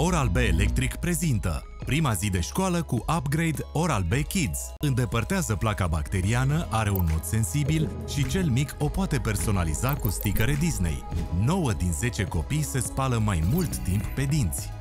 Oral-B Electric prezintă prima zi de școală cu upgrade Oral-B Kids. Îndepărtează placa bacteriană, are un mod sensibil și cel mic o poate personaliza cu sticăre Disney. 9 din 10 copii se spală mai mult timp pe dinți.